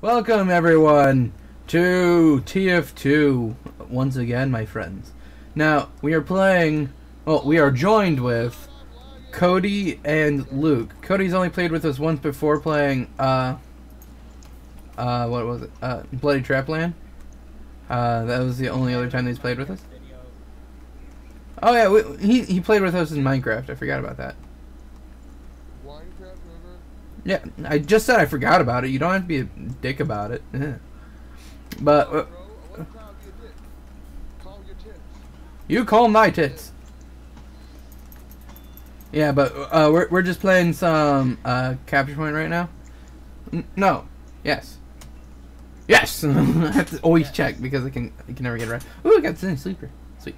Welcome everyone to TF2 once again, my friends. Now we are playing. Well, we are joined with Cody and Luke. Cody's only played with us once before playing. Uh. Uh, what was it? Uh, Bloody Trapland. Uh, that was the only other time he's played with us. Oh yeah, we, he he played with us in Minecraft. I forgot about that. Yeah, I just said I forgot about it. You don't have to be a dick about it. Yeah. But uh, Bro, I want to call you. Call your tits. you call my tits. Yeah, but uh, we're we're just playing some uh, capture point right now. N- no. Yes. Yes. I have to always check because I can I can never get it right. Ooh, I got Zen Sleeper. Sweet.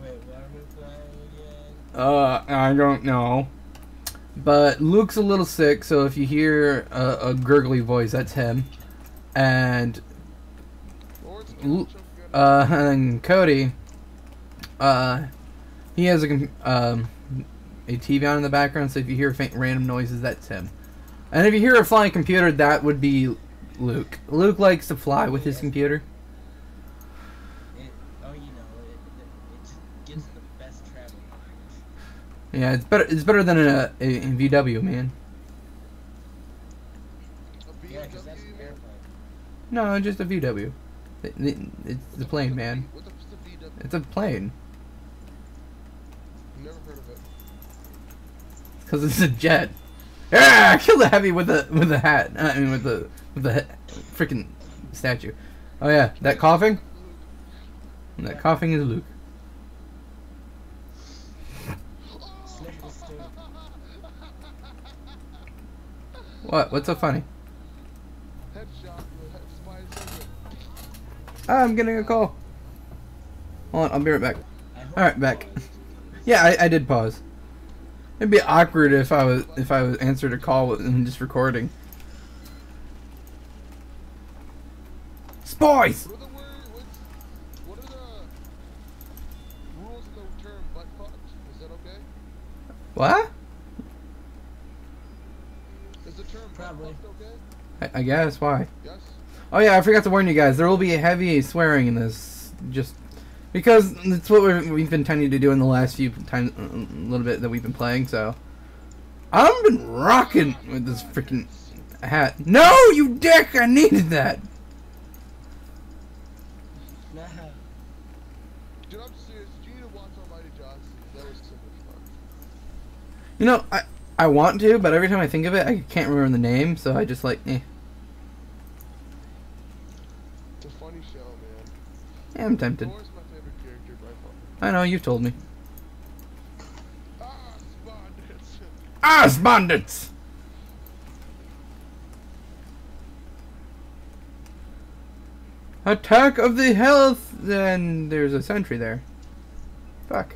Wait, what are we playing again? Uh, I don't know. But Luke's a little sick, so if you hear a, a gurgly voice, that's him. And Or it's L- choke again. uh, and Cody, uh, he has a um a TV on in the background, so if you hear faint random noises, that's him. And if you hear a flying computer, that would be Luke. Luke likes to fly with his computer. It, oh, you know, it, it, it gets the best travel. Yeah, it's better. It's better than a, a, a VW, man. A Yeah, No, just a VW. It- it- it's the plane, man. What the the VW? It's a plane. Never heard of it. Because it's a jet. Yeah, kill the heavy with the with the hat. I mean, with the with the freaking statue. Oh yeah, that coughing. That coughing is Luke. What? What's so funny? Ah, I'm getting a call. Hold on, I'll be right back. All right, back. Yeah, I, I did pause. It'd be awkward if I was if I was answered a call and just recording. Spies. What are the words? What are the rules of the term butt fucked? Is that okay? What? Is the term Probably. butt fucked okay? I, I guess why. Yes. Oh yeah, I forgot to warn you guys. There will be a heavy swearing in this, just because it's what we've, we've been tending to do in the last few times, a little bit that we've been playing. So I've been rocking with this freaking hat. No, you dick! I needed that. Nah. Dude, I'm serious. Did you need to watch Almighty Johnson? That was so much fun. You know, I I want to, but every time I think of it, I can't remember the name. So I just like, eh. It's a funny show, man. Yeah, I'm tempted. Thor's my favorite character by far. I know you've told me. Ah, Spondits. Ah, bandits! Attack of the health. Then there's a sentry there. Fuck.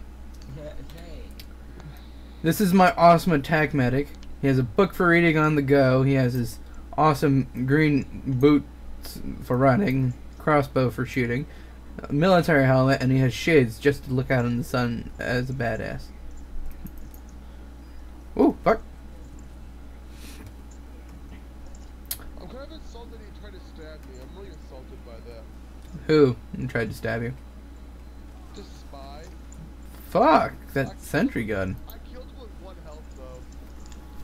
This is my awesome attack medic. He has a book for reading on the go. He has his awesome green boots for running, crossbow for shooting, a military helmet, and he has shades just to look out in the sun as a badass. Ooh, fuck. I'm kind of insulted he tried to stab me. I'm really insulted by that. Who tried to stab you? The spy. Fuck, that sentry gun. I killed him with one health, though.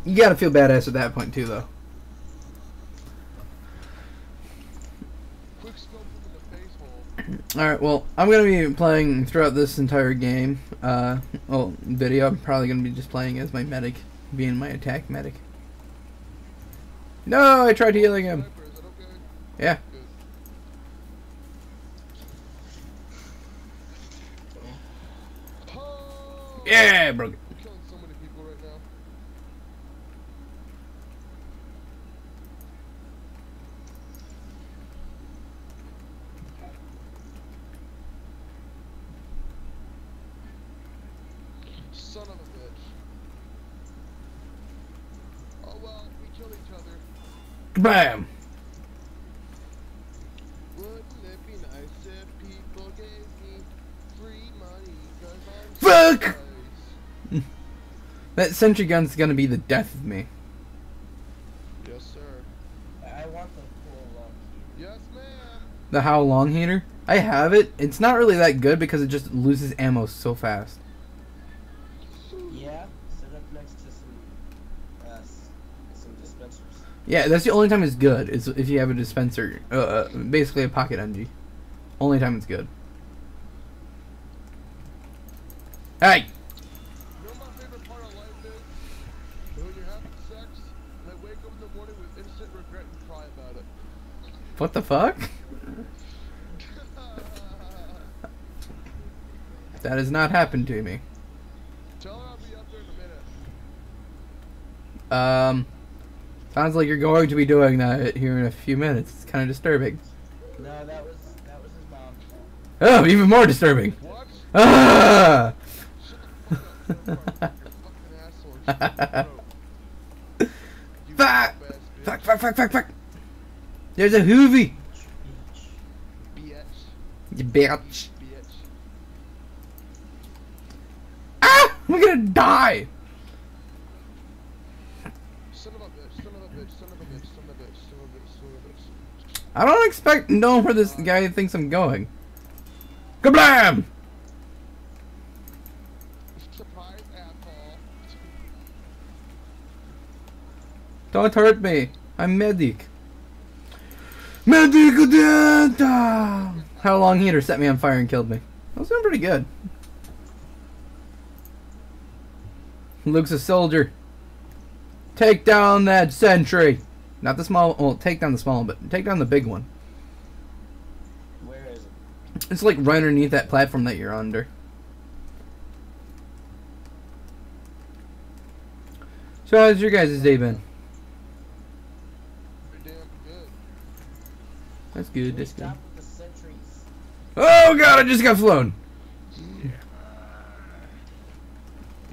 You gotta feel badass at that point, too, though. Alright, well, I'm gonna be playing throughout this entire game. Uh, well, video. I'm probably gonna be just playing as my medic, being my attack medic. No, I tried healing him. Yeah. Yeah, broke it. I'm killing so many people right now. Son of a bitch. Oh well, we killed each other. Bam! Wouldn't it be nice if people gave me free money? Cause I'm Fuck! That sentry gun's gonna be the death of me. Yes, sir. I want the cool The Huo-Long Heater? I have it. It's not really that good because it just loses ammo so fast. Yeah, set up next to some, uh, s- some dispensers. Yeah, that's the only time it's good. Is if you have a dispenser, uh, uh, basically a pocket MG. Only time it's good. Hey, You know what my favorite part of life is? When you're having sex, and I wake up in the morning with instant regret and cry about it. what the fuck? That has not happened to me. Tell her I'll be up there in a minute. Um, sounds like you're going to be doing that here in a few minutes. It's kind of disturbing. No, that was that was his mom. Oh, even more disturbing. What? Ah! Fuck up. You're a fucking asshole. You Fuck! Fuck, fuck, fuck, fuck, fuck. There's a hoovy. Bitch. Bitch. You bitch. Bitch. Ah! I'm gonna die. Son of a bitch. Son of a bitch. Son of a bitch. Son of a bitch. Son of a bitch. Son of a bitch. I don't expect to know where this guy thinks I'm going. Kablam! Don't hurt me. I'm medic. Medic denta! Huo-Long Heater set me on fire and killed me. That was doing pretty good. Luke's a soldier. Take down that sentry. Not the small. Well, take down the small one, but take down the big one. Where is it? It's like right underneath that platform that you're under. So how's your guys' day been? Pretty damn good. That's good. That's good. stop with the sentries? Oh god, I just got flown.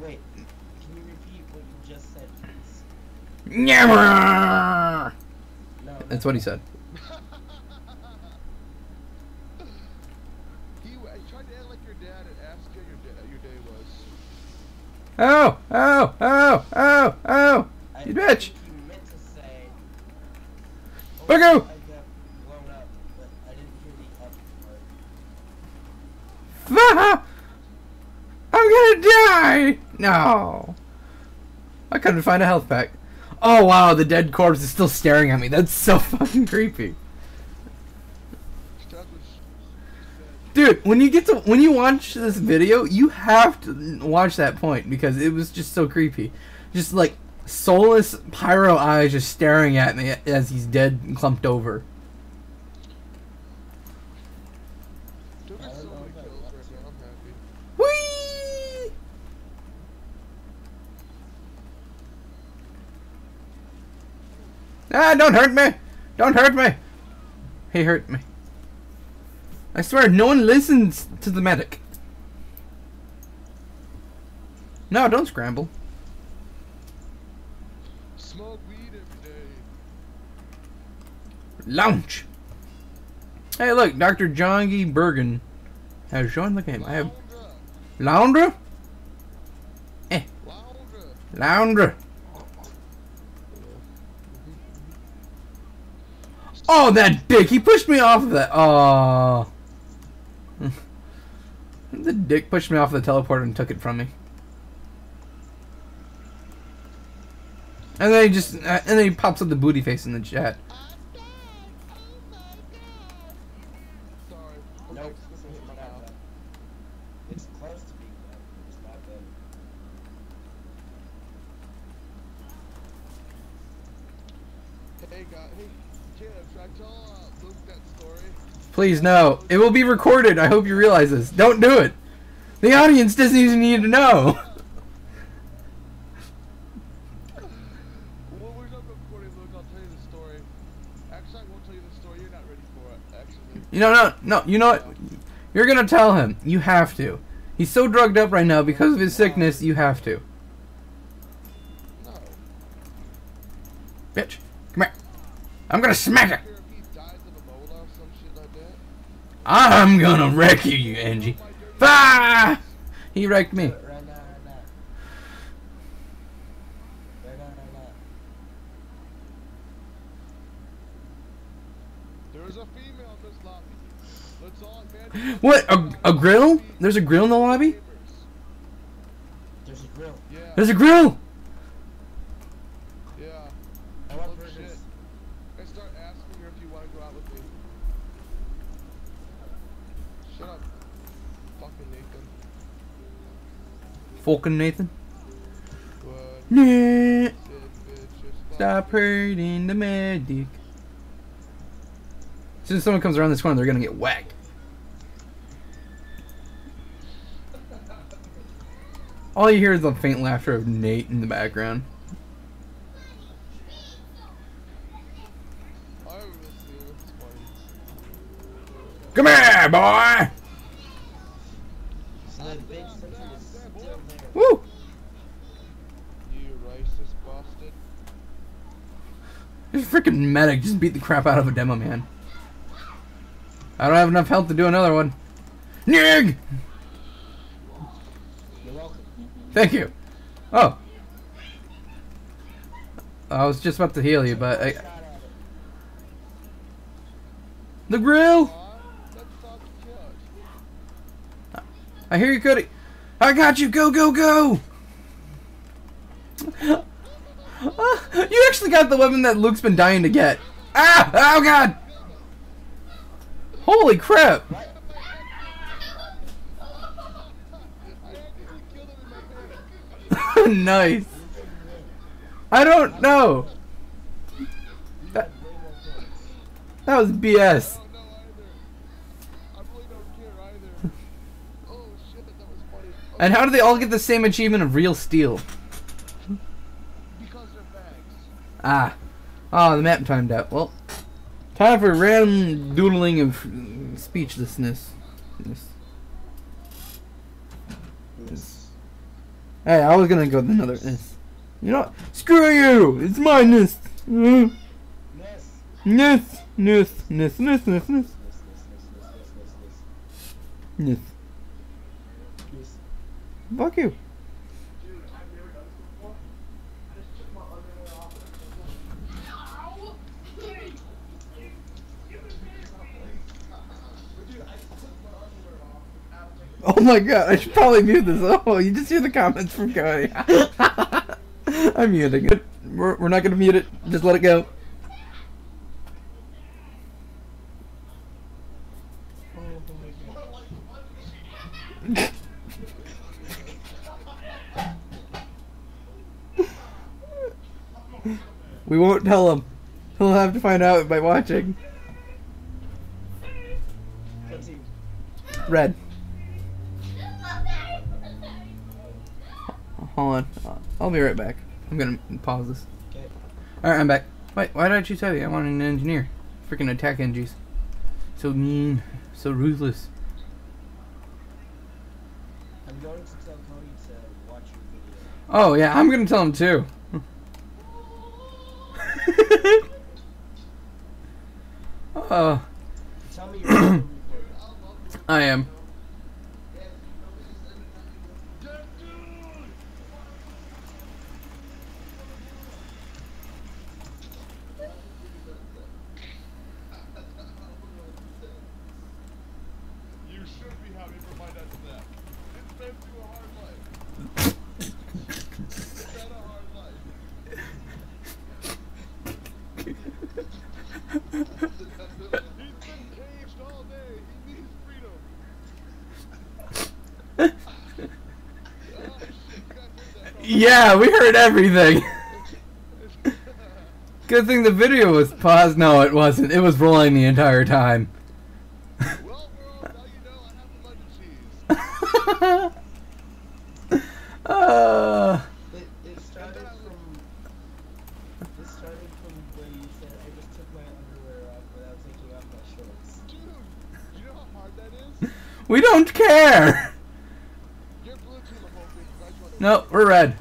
Wait, can you repeat what you just said, please? Nyammer! No. That's what he said. he, I tried to act like your dad and ask how your, da- your day was. Oh, oh, oh, oh, oh. I You bitch. think you meant to say. Oh, Buggo! I got blown up, but I didn't hear the up part. Ah! I'm gonna die! No. I couldn't find a health pack. Oh wow, the dead corpse is still staring at me. That's so fucking creepy. Dude, when you get to when you watch this video, you have to watch that point because it was just so creepy. Just like soulless pyro eyes just staring at me as he's dead and clumped over. Took I us so don't know many if I kills want right to. now. I'm happy. Whee! Ah, don't hurt me! Don't hurt me! He hurt me. I swear, no one listens to the medic. No, don't scramble. Smoke weed every day. Launch! Hey, look, Dr. John G. Bergen has joined the game. I have. Loundra? Eh, Loundra. Loundra. Oh, that dick! He pushed me off of that. Oh. the dick pushed me off the teleporter and took it from me. And then he just, uh, and then he pops up the booty face in the chat. Please, no. It will be recorded. I hope you realize this. Don't do it. The audience doesn't even need to know. Well, we're not recording, Luke. I'll tell you the story. Actually, I won't tell you the story. You're not ready for it, actually. You know, no, no. You know what? You're gonna tell him. You have to. He's so drugged up right now because of his sickness. You have to. No. Bitch, come here. I'm gonna smack her. Care if he dies of Ebola or some shit like that? I'm gonna wreck you, you Angie. Ah! He wrecked me. What? A, a grill? There's a grill in the lobby? There's a grill. Yeah. There's a grill! Yeah. I want Oh, burgers. shit. And start asking her if you want to go out with me. Shut up. Fucking Nathan. Falcon Nathan? What? Nah. Stop hurting the medic. As soon as someone comes around this corner, they're gonna get whacked. All you hear is the faint laughter of Nate in the background. I was listening. This is funny. Come here, boy! So that big sentry is still there. Woo! You racist bastard. This freaking medic just beat the crap out of a demo man. I don't have enough health to do another one. Nig! You're welcome. Thank you. Oh. I was just about to heal you, but I, Shot at it. the grill. Aw, let's talk couch. I hear you, Cody. I got you. Go, go, go. You actually got the weapon that Luke's been dying to get. Ah! Oh God! Holy crap! Nice. I don't know. That-. That was BS. And how do they all get the same achievement of real steel? Because they're bags. Ah. Oh, the map timed out. Well, time for random doodling of speechlessness. Hey, I was gonna go with another this. You know what? Screw you! It's my nest! Mm. Yes. Nest! Nest! Nest! Nest! Nest! Nest! Nest. yes. Fuck you. Oh my god, I should probably mute this. Oh, you just hear the comments from Cody. I'm muting it. We're, we're not gonna mute it. Just let it go. We won't tell him. He'll have to find out by watching. Red. Hold on. I'll be right back. I'm gonna pause this. Okay. Alright, I'm back. Wait, why did I choose heavy? I wanted an engineer. Freaking attack engines. So mean. So ruthless. I'm going to tell Cody to watch your video. Oh, yeah, I'm gonna tell him too. oh, Tell me you're. I am. You should be happy for my dad's death. It's been through a hard life. It's been a hard life. He's been caged all day. He needs freedom. Oh, shit, you guys heard that. Yeah, we heard everything. Good thing the video was paused. No, it wasn't. It was rolling the entire time. Well, world, you know I have the leg of cheese. uh, It, it started from. This started from when you said I just took my underwear off without taking off my shorts. Dude, you know how hard that is? we don't care. You're blue team the whole thing. 'cause I just want No, we're red.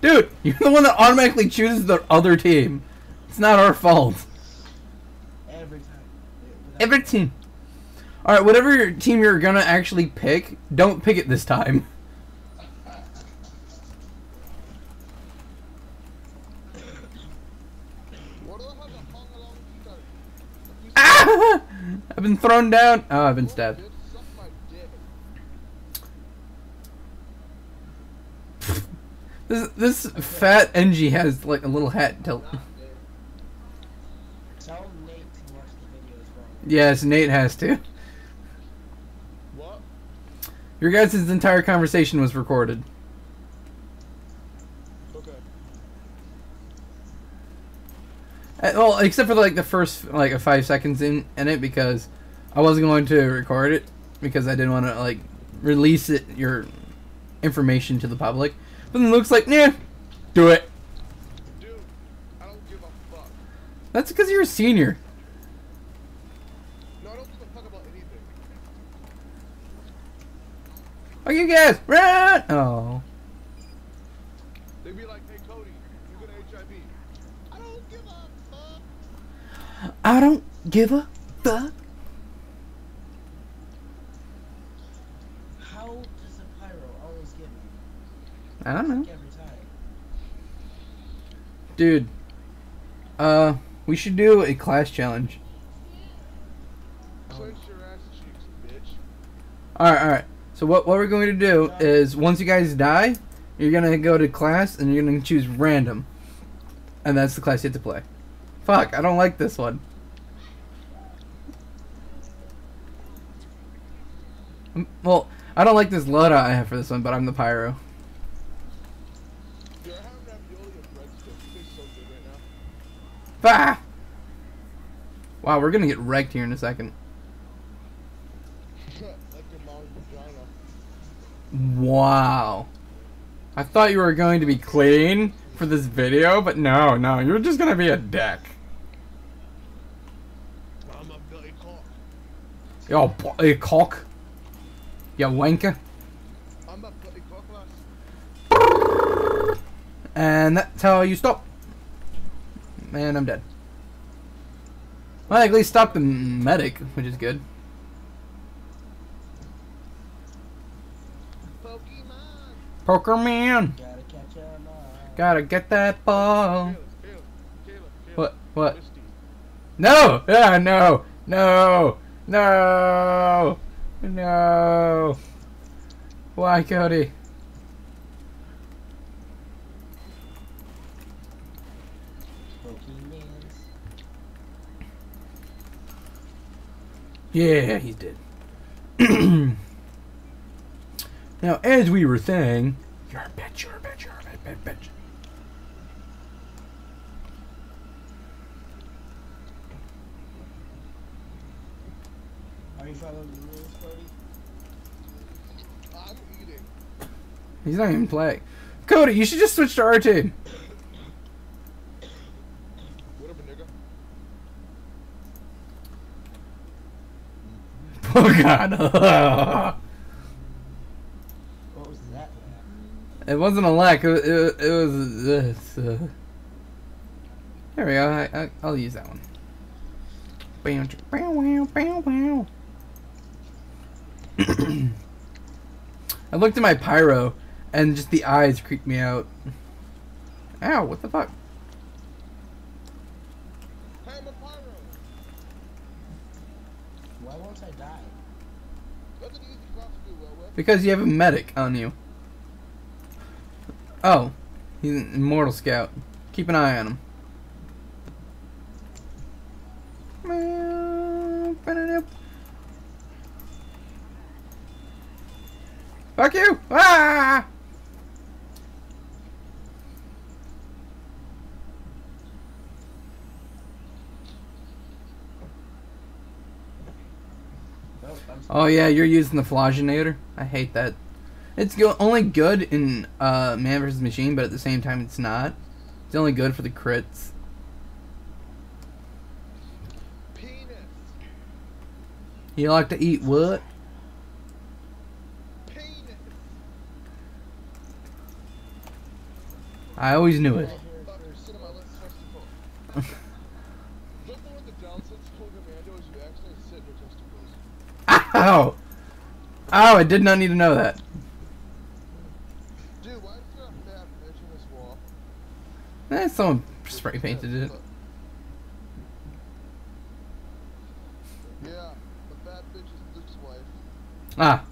Dude, you're the one that automatically chooses the other team. It's not our fault. Every time. Every team. Alright, whatever team you're gonna actually pick, don't pick it this time. What do I have to hung along with you guys? Ah! I've been thrown down. Oh, I've been stabbed. Bitch, suck my dick. This this fat NG has like a little hat tilt. Not, dude. Tell Nate to watch the video as well. Yes, Nate has to. What? Your guys' entire conversation was recorded. Okay. Uh, Well, except for like the first like five seconds in in it because I wasn't going to record it because I didn't want to like release it your information to the public. Then it looks like, nah, do it. Dude, I don't give a fuck. That's because you're a senior. No, I don't give a fuck about anything. Oh, you guys, run! Oh, They'd be like, hey Cody, you got HIV. I don't give a fuck. I don't give a fuck. How does a pyro always get me? I don't know, Like every time. dude. Uh, we should do a class challenge. Clench your ass cheeks, bitch. All right, all right. So what what we're going to do is once you guys die, you're gonna go to class and you're gonna choose random, and that's the class you have to play. Fuck, I don't like this one. Well, I don't like this loadout I have for this one, but I'm the pyro. Dude, I have ravioli and breadsticks. It tastes so good right now. Bah! Wow, we're gonna get wrecked here in a second. like your mom's vagina. Wow. I thought you were going to be clean for this video, but no, no, you're just gonna be a deck. I'm a Billy Cock. Yo, bo- you eh, cock. You wanker. And that's how you stop. And I'm dead. Well, at least stop the medic, which is good. Pokemon. Pokemon! Gotta. Gotta get that ball. What? What? Misty. No! Ah, no! No! No! No! Why, Cody? Yeah, he's dead. now, as we were saying, you're a bitch, you're a bitch, you're a bitch, bitch. He's not even playing. Cody, you should just switch to R2. Oh god. What was that it wasn't a lack, it, it, it was this. Uh... There we go, I, I, I'll use that one. Bow, bow, bow, bow, bow. I looked at my pyro, and just the eyes creeped me out. Ow, what the fuck? Hey, I'm a pyro. Why won't I die? That's an easy class to do well with. Because you have a medic on you. Oh, he's an immortal scout. Keep an eye on him. Fuck you! Ah! Nope, I'm Oh yeah, you're using the Phlogistinator. I hate that. It's go- only good in uh, Man vs. Machine, but at the same time, it's not. It's only good for the crits. Penis. You like to eat what? Penis. I always knew it. Fucker, sit on my left testicle. Just the one the Down syndrome commando is you accidentally sit in your testicles. Ow! Ow, I did not need to know that. Dude, why is there a fat bitch on this wall? Eh, someone spray painted it. Yeah, Ah.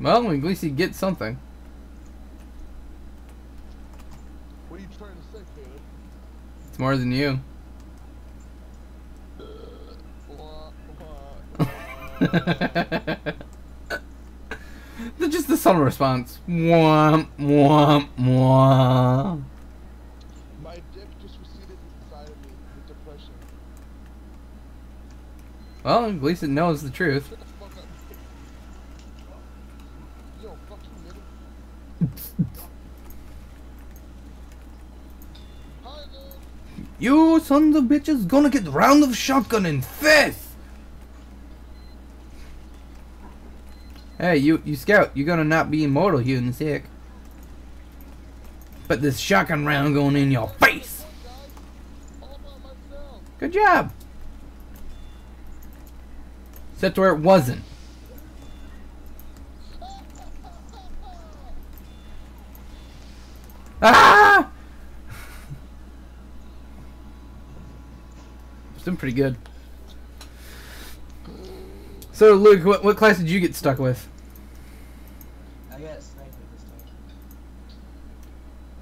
Well, at least he gets something. What are you trying to say, Caleb? It's more than you. Just the subtle response. Womp, womp, womp. My dick just receded inside of me with depression. Well, at least it knows the truth. Shut the fuck up. Yo, fuck you, nigga. Hi, dude. You sons of bitches gonna get round of shotgun in fifth. Hey, you, you scout, you're gonna not be immortal here in the sick. But this shotgun round going in your face. Good job. Except where it wasn't. Ah! It's pretty good. So, Luke, what, what class did you get stuck with? I got sniper this time.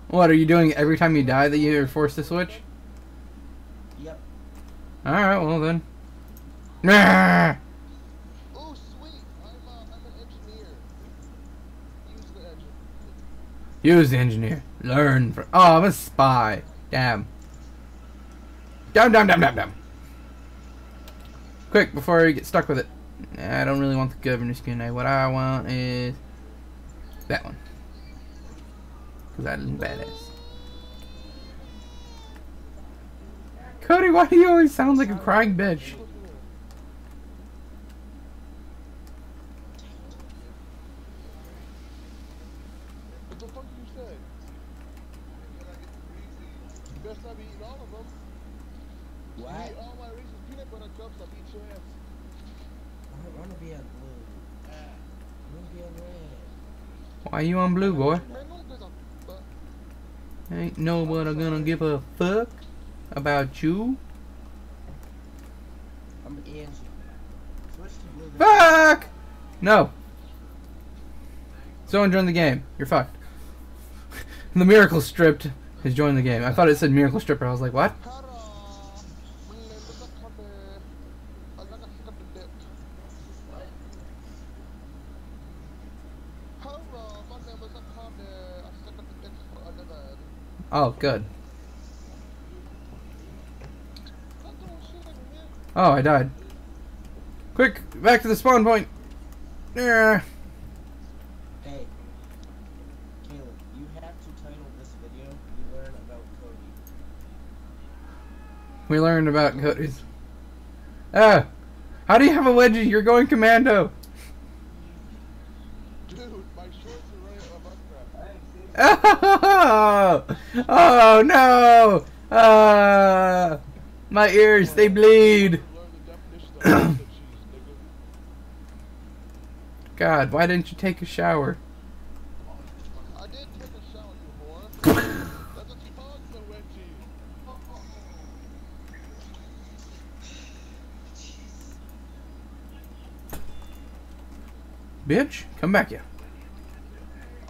What are you doing every time you die that you're forced to switch? Yep. Alright, well then. Nah! Oh, sweet. I'm, uh, I'm an engineer. Use the engine. Use the engineer. Learn from. Oh, I'm a spy. Damn. Damn, damn, damn, damn, damn. Quick, before you get stuck with it. I don't really want the governor skin. What I want is that one. Because that is badass. Cody, why do you always sound like a crying bitch? What the fuck did you say? You best not be eating all of them. You What? eat all my Reese's peanut butter cups, I'll beat your ass. I want to be on blue. I want to be on red. Why you on blue, boy? Man, no gives a fuck. Ain't nobody gonna give a fuck about you. I'm Angie. Switch to blue. then. Fuck! No. Someone joined the game. You're fucked. the miracle stripped has joined the game. I thought it said miracle stripper. I was like, what? Hurrah! My name is a Kobe. I like a suck the dick. Hurrah! My name is a Kobe. I suck the dick for a living. Oh, good. Stop doing shit like me. Oh, I died. Quick, back to the spawn point. Yeah. Hey. Caleb, you have to title this video, You Learn About Cody. We learned about Cody's. Ah! How do you have a wedgie? You're going commando. Dude, my shorts are running out of butt crack. Oh, oh no! Ah, my ears, they bleed. God, why didn't you take a shower? I did take a shower, you. Bitch, come back here.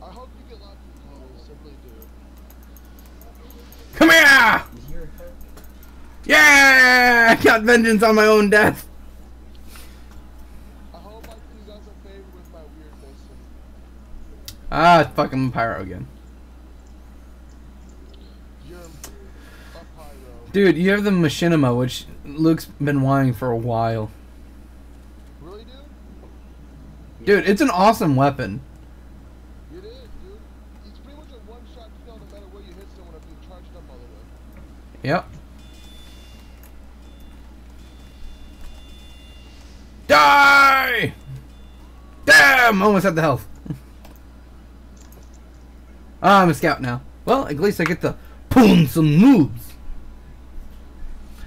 I hope you get lots of clothes, simply do. Come here! You hear her? Yeah! I got vengeance on my own death. I hope I do you a favor with my weirdness. Ah, it's fucking pyro again. You're a pyro. Dude, you have the Machina, which Luke's been wanting for a while. Really, dude? Dude, it's an awesome weapon. It is, dude. It's pretty much a one-shot kill no matter where you hit someone if you charged up all the way. Yep. Die! Damn! Almost at the health. ah, I'm a scout now. Well, at least I get to pull some moves.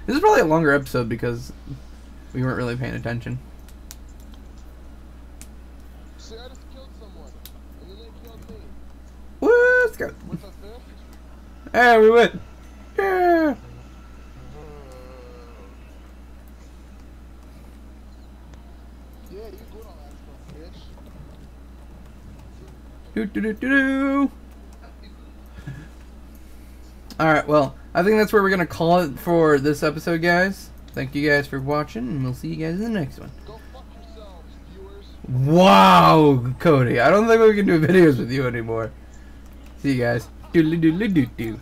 This is probably a longer episode because we weren't really paying attention. See, I just killed someone, and then they killed me. Woo, a fist? Hey, we win. Yeah. Do do do do do. All right. Well, I think that's where we're gonna call it for this episode, guys. Thank you guys for watching, and we'll see you guys in the next one. Go fuck yourselves, viewers. Wow, Cody. I don't think we can do videos with you anymore. See you guys. Doodly doodly doo doo.